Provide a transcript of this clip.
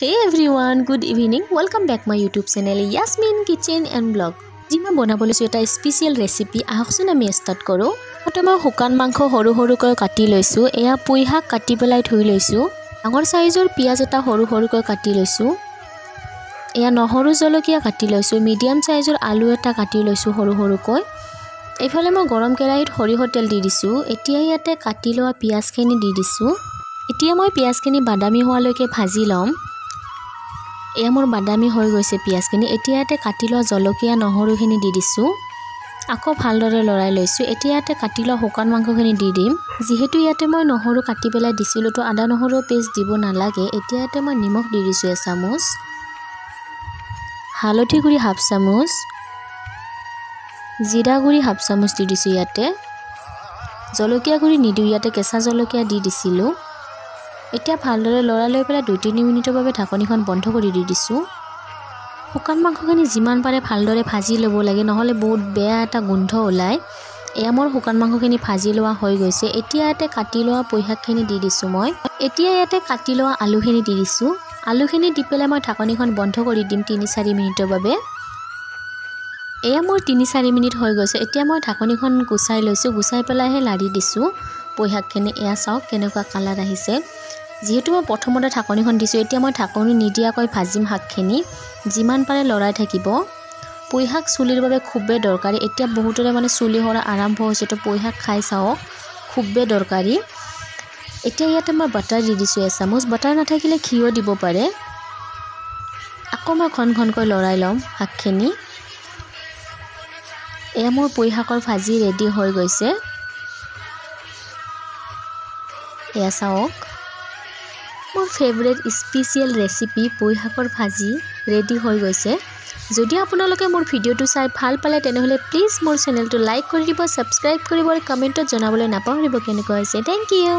Hey everyone good evening welcome back my YouTube channel Yasmin kitchen and blog যি মই বনাব লৈছোঁ এটা স্পেচিয়েল ৰেচিপি আহকচোন আমি ষ্টাৰ্ট কৰোঁ। প্ৰথমে শুকান মাংস সৰু সৰুকৈ কাটি লৈছোঁ এয়া পুই শাক কাটি পেলাই থৈ লৈছোঁ। ডাঙৰ চাইজৰ পিঁয়াজ এটা সৰু সৰুকৈ কাটি লৈছোঁ। এয়া নহৰু জলকীয়া কাটি লৈছোঁ মিডিয়াম চাইজৰ আলু এটা কাটি লৈছোঁ সৰু সৰুকৈ। এইফালে মই গৰম কেৰাহীত সৰিয়হ তেল দি দিছোঁ। এতিয়া ইয়াতে কাটি লোৱা পিঁয়াজখিনি দি দিছোঁ। এতিয়া মই পিঁয়াজখিনি বাদামী হোৱালৈকে ভাজি ল'ম। এয়া মোৰ বাদামী হৈ গৈছে পিঁয়াজখিনি। এতিয়া ইয়াতে কাটি লোৱা জলকীয়া নহৰুখিনি দি দিছোঁ। আকৌ ভালদৰে লৰাই লৈছোঁ। এতিয়া ইয়াতে কাটি লোৱা শুকান মাংসখিনি দি দিম। যিহেতু ইয়াতে মই নহৰু কাটি পেলাই দিছিলোঁ তো আদা নহৰু পেষ্ট দিব নালাগে। এতিয়া ইয়াতে মই নিমখ দি দিছোঁ এচামুচ। হালধি গুড়ি হাফ চামুচ। জিৰা গুড়ি হাফ চামুচ দি দিছোঁ ইয়াতে। জলকীয়া গুড়ি নিদিওঁ ইয়াতে কেঁচা জলকীয়া দি দিছিলোঁ। এতিয়া ভালদৰে লৰাই লৈ পেলাই দুই তিনি মিনিটৰ বাবে ঢাকনিখন বন্ধ কৰি দি দিছোঁ। শুকান মাংসখিনি যিমান পাৰে ভালদৰে ভাজি ল'ব লাগে নহ'লে বহুত বেয়া এটা গোন্ধ ওলায়। এয়া মোৰ শুকান মাংসখিনি ভাজি লোৱা হৈ গৈছে। এতিয়া ইয়াতে কাটি লোৱা পৈশাকখিনি দি দিছোঁ মই। এতিয়া ইয়াতে কাটি লোৱা আলুখিনি দি দিছোঁ। আলুখিনি দি পেলাই মই ঢাকনিখন বন্ধ কৰি দিম তিনি চাৰি মিনিটৰ বাবে। এয়া মোৰ তিনি চাৰি মিনিট হৈ গৈছে। এতিয়া মই ঢাকনিখন গুচাই লৈছোঁ। গুচাই পেলাইহে লাৰি দিছোঁ পৈশাকখিনি এয়া চাওক কেনেকুৱা কালাৰ আহিছে। যিহেতু মই প্ৰথমতে ঢাকনিখন দিছোঁ এতিয়া মই ঢাকনি নিদিয়াকৈ ভাজিম শাকখিনি। যিমান পাৰে লৰাই থাকিব। পুঁই শাক চুলিৰ বাবে খুবেই দৰকাৰী। এতিয়া বহুতৰে মানে চুলি সৰা আৰম্ভ হৈছে তো পুঁই শাক খাই চাওক খুবেই দৰকাৰী। এতিয়া ইয়াতে মই বাটাৰ দি দিছোঁ এচামুচ। বাটাৰ নাথাকিলে ঘিও দিব পাৰে। আকৌ মই ঘন ঘনকৈ লৰাই ল'ম শাকখিনি। এয়া মোৰ পুঁই শাকৰ ভাজি ৰেডি হৈ গৈছে। এয়া চাওক মোৰ ফেভৰেট স্পেচিয়েল ৰেচিপি পুঁই শাকৰ ভাজি ৰেডি হৈ গৈছে। যদি আপোনালোকে মোৰ ভিডিঅ'টো চাই ভাল পালে তেনেহ'লে প্লিজ মোৰ চেনেলটো লাইক কৰি দিব ছাবস্ক্ৰাইব কৰিব আৰু কমেণ্টত জনাবলৈ নাপাহৰিব কেনেকুৱা হৈছে। Thank U